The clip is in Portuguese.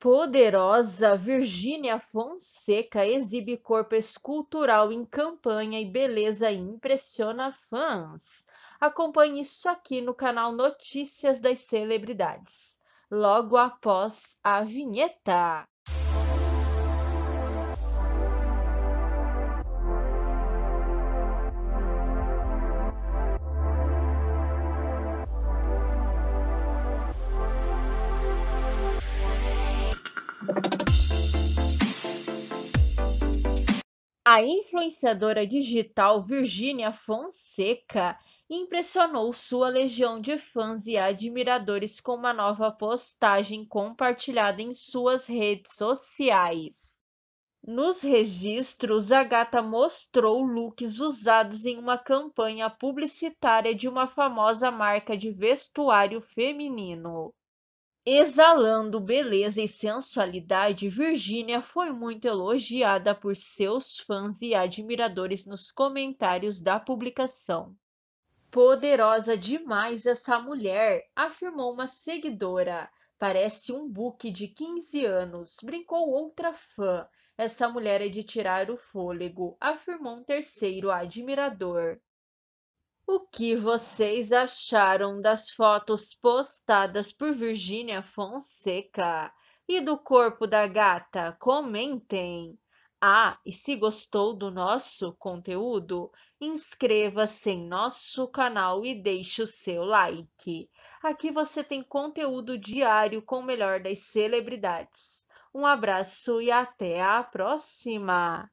Poderosa Virgínia Fonseca exibe corpo escultural em campanha e beleza impressiona fãs. Acompanhe isso aqui no canal Notícias das Celebridades, logo após a vinheta. A influenciadora digital Virgínia Fonseca impressionou sua legião de fãs e admiradores com uma nova postagem compartilhada em suas redes sociais. Nos registros, a gata mostrou looks usados em uma campanha publicitária de uma famosa marca de vestuário feminino. Exalando beleza e sensualidade, Virginia foi muito elogiada por seus fãs e admiradores nos comentários da publicação. Poderosa demais essa mulher, afirmou uma seguidora. Parece um book de 15 anos, brincou outra fã. Essa mulher é de tirar o fôlego, afirmou um terceiro admirador. O que vocês acharam das fotos postadas por Virgínia Fonseca e do corpo da gata? Comentem! Ah, e se gostou do nosso conteúdo, inscreva-se em nosso canal e deixe o seu like. Aqui você tem conteúdo diário com o melhor das celebridades. Um abraço e até a próxima!